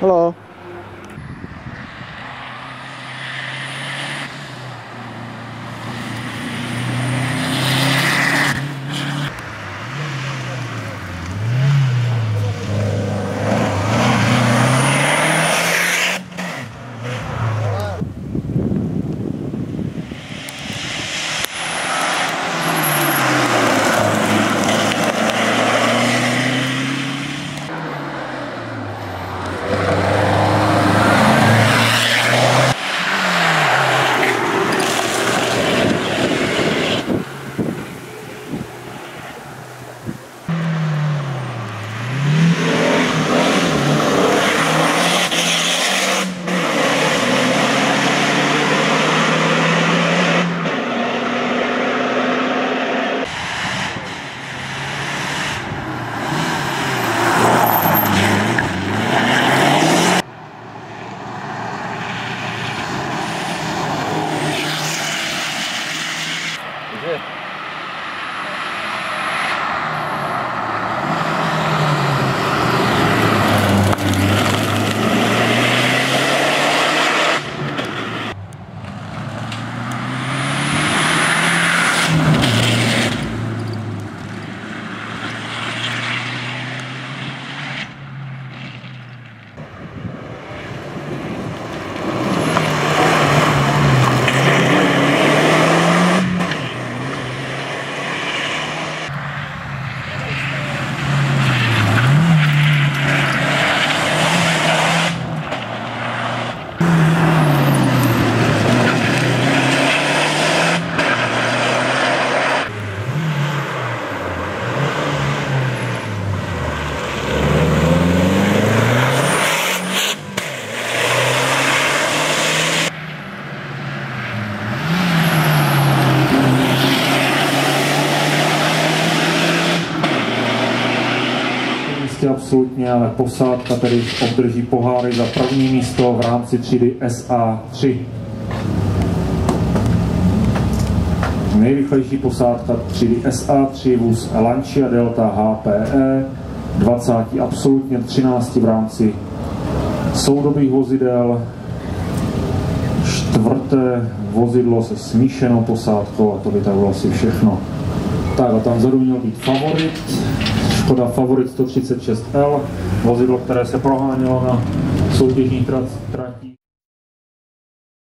Hello. Absolutně, ale posádka tedy obdrží poháry za první místo v rámci třídy SA3. Nejrychlejší posádka třídy SA3 vůz Lancia Delta HPE, 20 absolutně, 13 v rámci soudobých vozidel, čtvrté vozidlo se smíšenou posádkou a to by tak bylo asi všechno. Tak a tam vzadu měl být favorit, Škoda Favorit 136L, vozidlo, které se prohánělo na soutěžních trať